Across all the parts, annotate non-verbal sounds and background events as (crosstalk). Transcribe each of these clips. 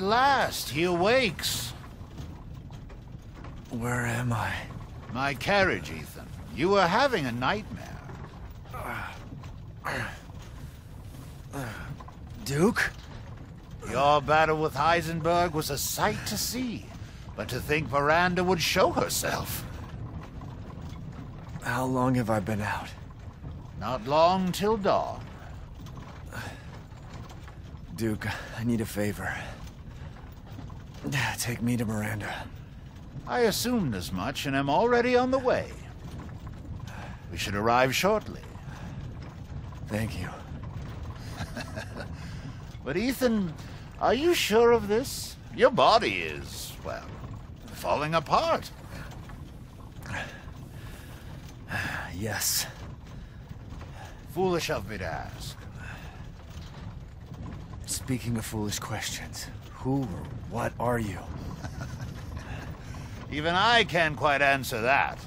At last, he awakes. Where am I? My carriage, Ethan. You were having a nightmare. Duke? Your battle with Heisenberg was a sight to see. But to think Miranda would show herself. How long have I been out? Not long till dawn. Duke, I need a favor. (sighs) Take me to Miranda. I assumed as much and am already on the way. We should arrive shortly. Thank you. (laughs) But Ethan, are you sure of this? Your body is, well, falling apart. (sighs) Yes. Foolish of me to ask. Speaking of foolish questions, who or what are you? (laughs) Even I can't quite answer that.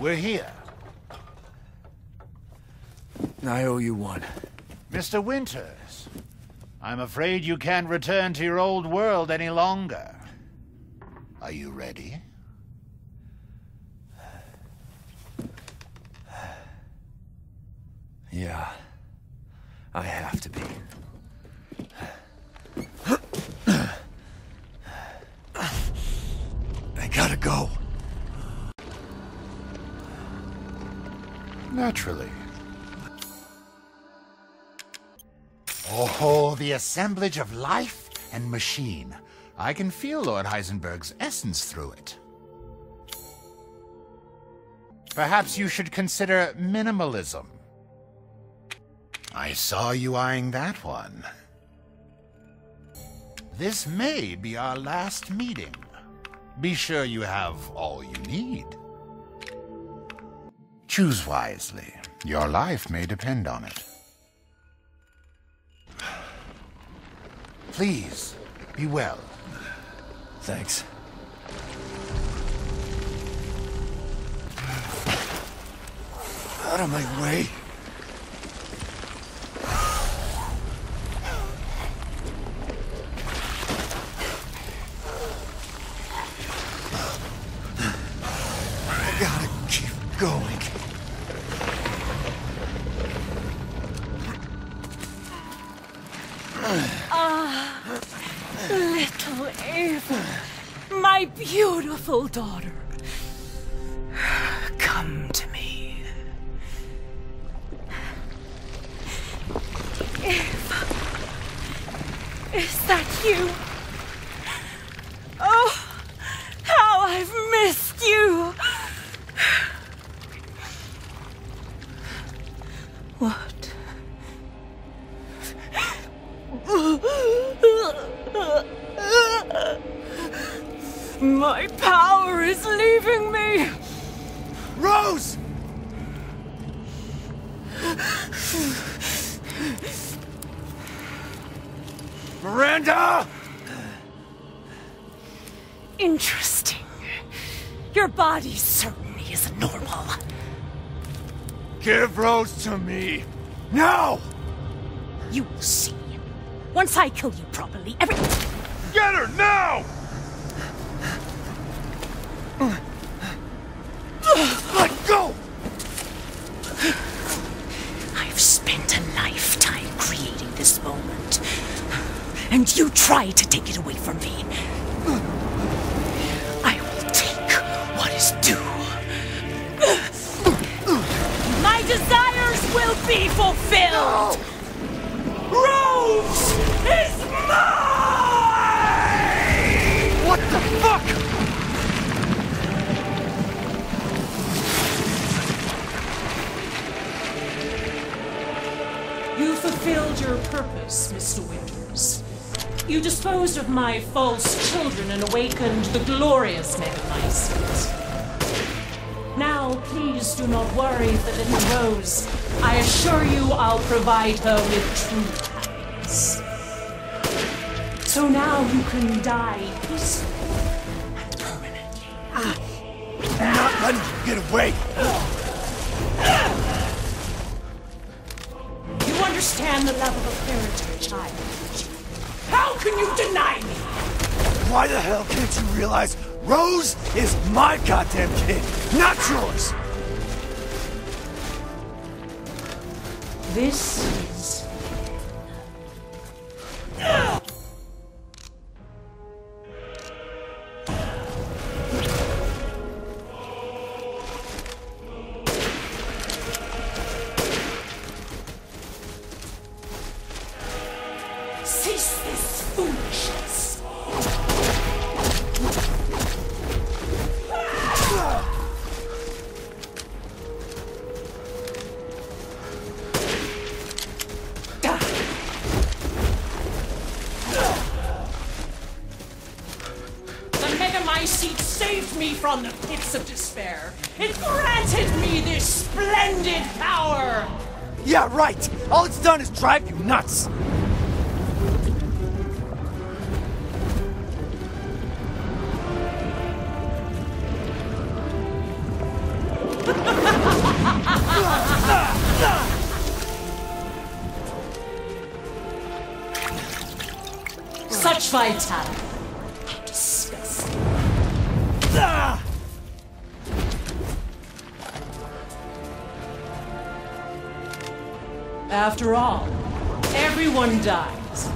We're here. I owe you one. Mr. Winters, I'm afraid you can't return to your old world any longer. Are you ready? Yeah. I have to be. I gotta go. Naturally. Oh, the assemblage of life and machine. I can feel Lord Heisenberg's essence through it. Perhaps you should consider minimalism. I saw you eyeing that one. This may be our last meeting. Be sure you have all you need. Choose wisely. Your life may depend on it. Please, be well. Thanks. Out of my way. Beautiful daughter. (sighs) Come to me. If... is that you? Rose to me! Now! You will see. Once I kill you properly, every. Get her now! Let go! I've spent a lifetime creating this moment. And you try to take it away from me. I will take what is due. Be fulfilled! Rose is mine! What the fuck? You fulfilled your purpose, Mr. Winters. You disposed of my false children and awakened the glorious Megamycete. Please do not worry for little Rose. I assure you I'll provide her with true happiness. So now you can die peacefully and permanently. I'm not letting you get away! You understand the level of heritage I have. How can you deny me? Why the hell can't you realize Rose is my goddamn kid, not yours? This is. Pits of despair. It granted me this splendid power. Yeah, right. All it's done is drive you nuts. Such vitality. After all, everyone dies.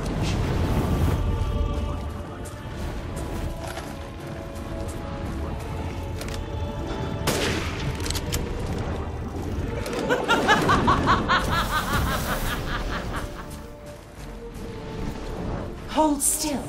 (laughs) Hold still.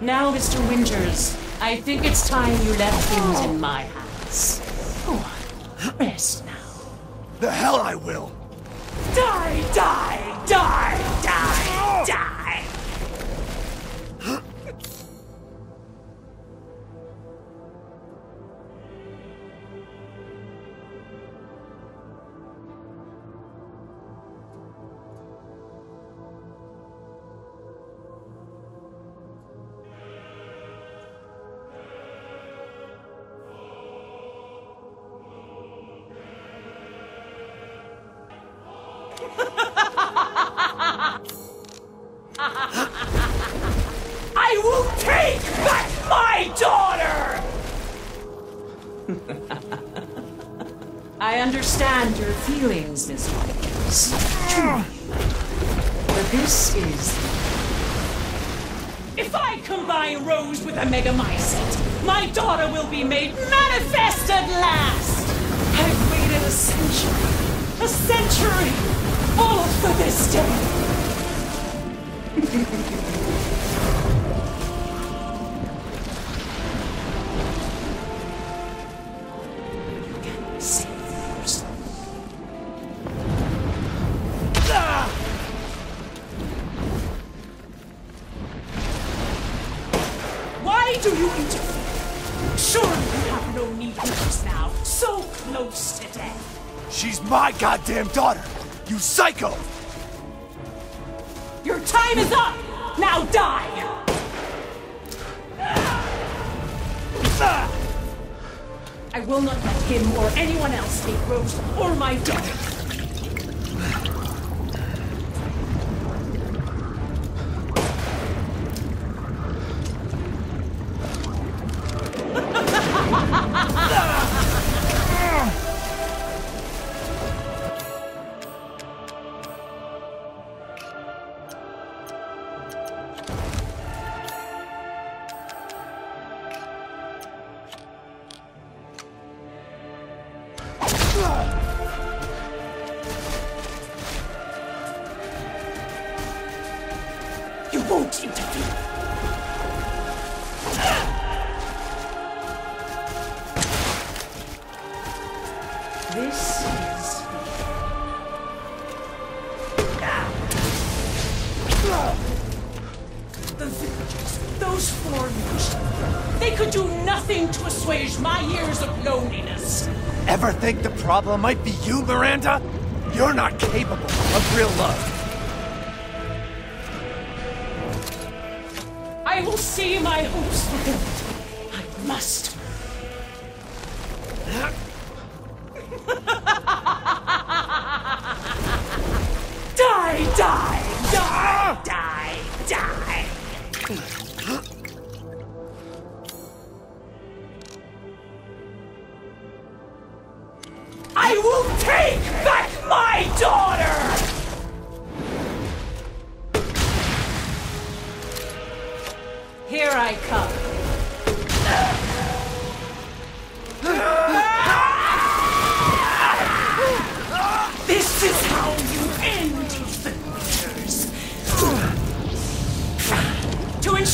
Now, Mr. Winters, I think it's time you left things in my hands. On, rest now. The hell I will. Die, die, die, I understand your feelings, Miss Watkins. But this is. If I combine Rose with a Megamycete, my daughter will be made manifest at last! I've waited a century, a century, all for this day! (laughs) goddamn daughter. You psycho. Your time is up. Now die. I will not let him or anyone else take Rose or my daughter. Those foreigners. They could do nothing to assuage my years of loneliness. Ever think the problem might be you, Miranda? You're not capable of real love. I will see my hopes fulfilled. I must.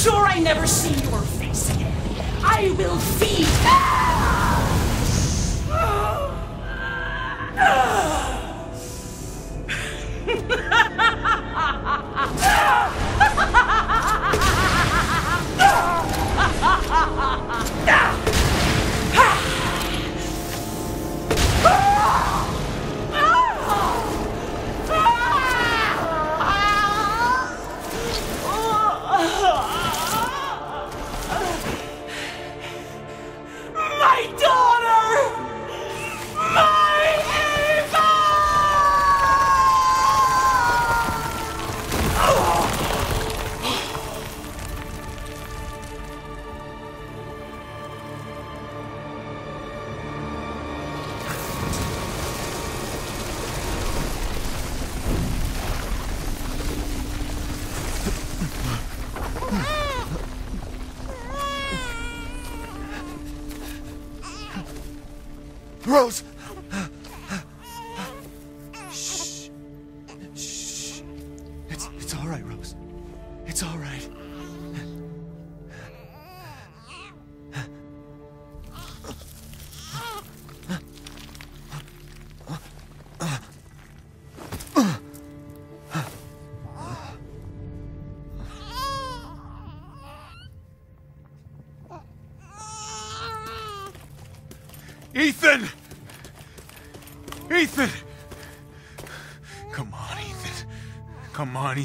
To ensure I never see your face again, I will feed. My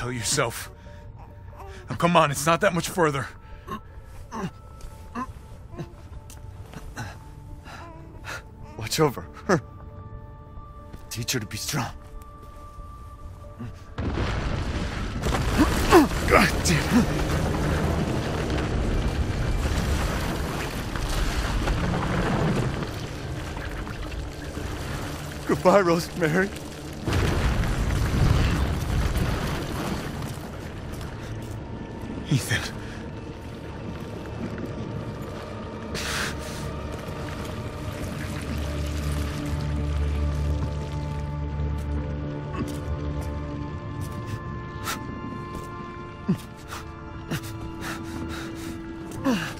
Tell yourself. Now, come on, it's not that much further. Watch over her. Teach her to be strong. God damn. Goodbye, Rosemary. Ugh. (laughs) Ah.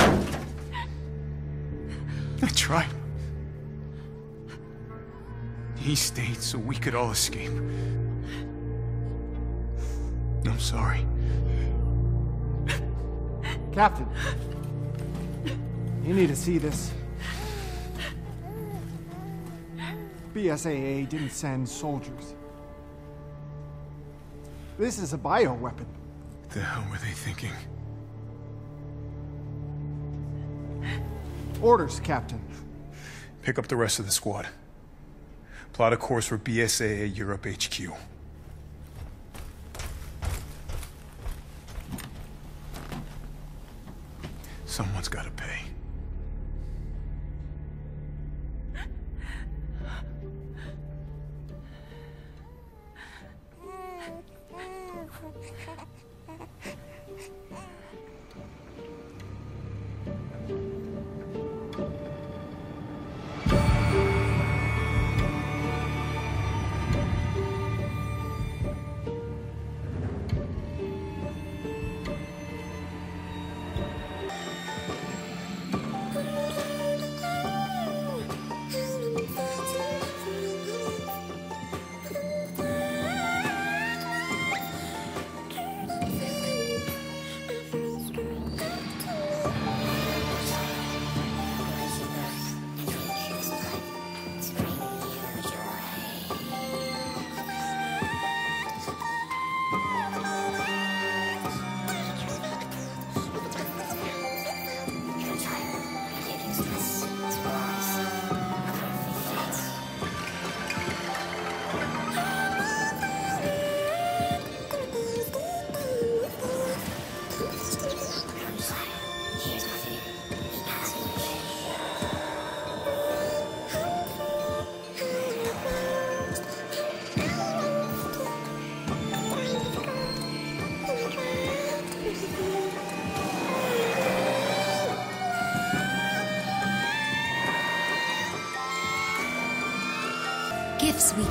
He stayed so we could all escape. I'm sorry. Captain, you need to see this. BSAA didn't send soldiers. This is a bioweapon. What the hell were they thinking? Orders, Captain. Pick up the rest of the squad. Plot a course for BSAA Europe HQ.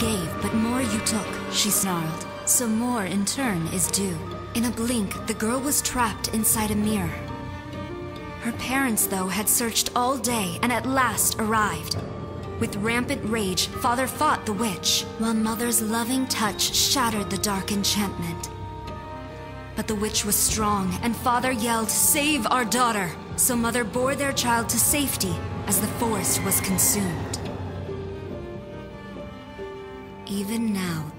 Gave, but more you took, she snarled. So more in turn is due. In a blink, the girl was trapped inside a mirror. Her parents, though, had searched all day and at last arrived. With rampant rage, father fought the witch, while mother's loving touch shattered the dark enchantment. But the witch was strong, and father yelled, Save our daughter! So mother bore their child to safety as the forest was consumed.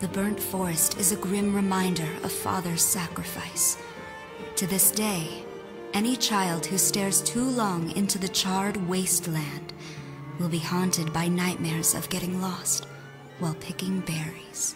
The burnt forest is a grim reminder of father's sacrifice. To this day, any child who stares too long into the charred wasteland will be haunted by nightmares of getting lost while picking berries.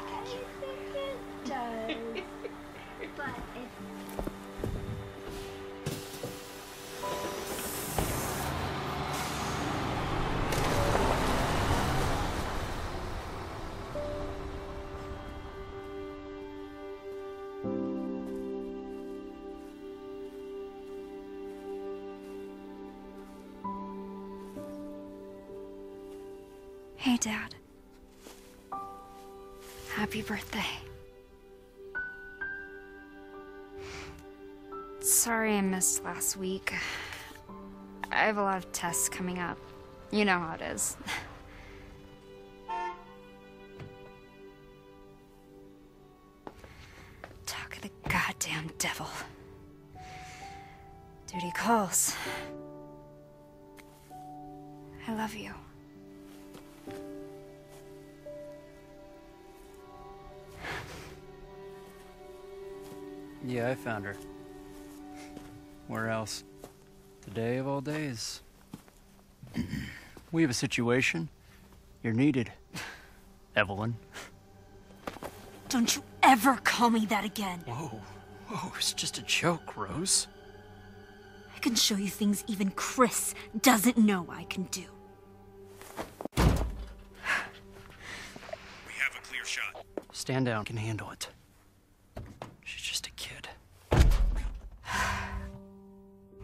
Hey, Dad. Happy birthday. Sorry I missed last week. I have a lot of tests coming up. You know how it is. Talk of the goddamn devil. Duty calls. I love you. Yeah, I found her. Where else? Today of all days. we have a situation. You're needed. Eveline. Don't you ever call me that again. Whoa. Whoa, it's just a joke, Rose. I can show you things even Chris doesn't know I can do. We have a clear shot. Stand down, can handle it.